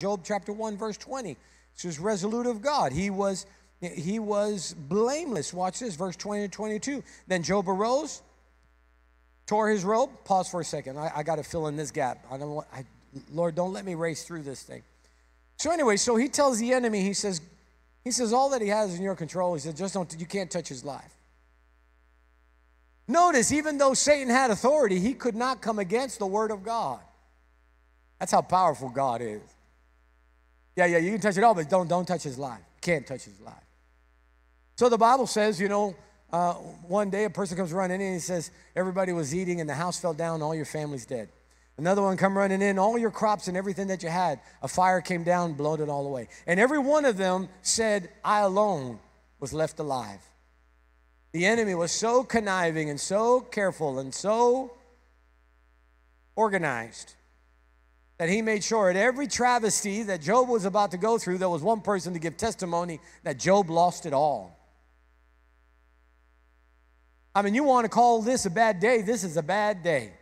Job chapter 1, verse 20. This was resolute of God. He was, he was blameless. Watch this, verse 20 to 22. Then Job arose, tore his robe. Pause for a second. I, I got to fill in this gap. I don't want, I, Lord, don't let me race through this thing. So anyway, so he tells the enemy, he says, he says, all that he has in your control. He said, just don't, you can't touch his life. Notice, even though Satan had authority, he could not come against the word of God. That's how powerful God is. Yeah, yeah, you can touch it all, but don't, don't touch his life. Can't touch his life. So the Bible says, you know, uh, one day a person comes running in and he says, everybody was eating and the house fell down, all your family's dead. Another one come running in, all your crops and everything that you had, a fire came down, blowed it all away. And every one of them said, I alone was left alive. The enemy was so conniving and so careful and so organized that he made sure at every travesty that Job was about to go through, there was one person to give testimony that Job lost it all. I mean, you want to call this a bad day, this is a bad day.